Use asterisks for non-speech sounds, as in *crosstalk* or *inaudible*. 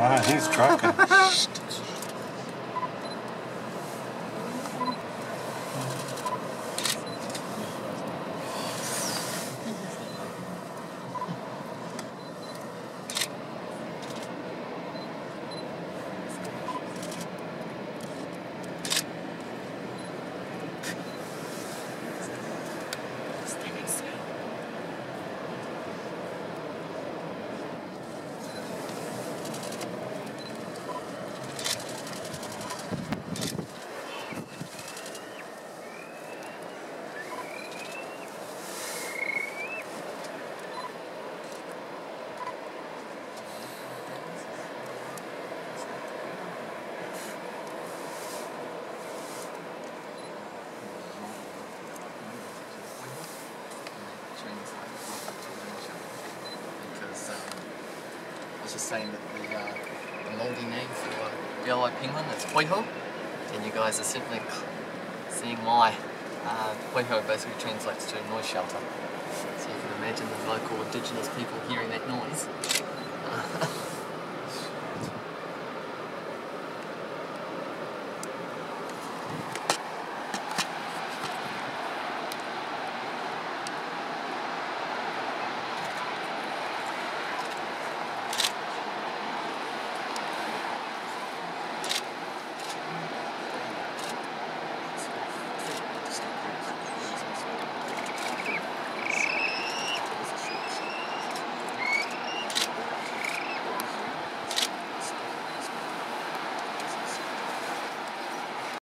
He's trucking. *laughs* I was just saying that the, uh, the Māori name for uh, yellow penguin is hoiho, and you guys are simply seeing why. Uh, hoiho basically translates to noise shelter. So you can imagine the local indigenous people hearing that noise.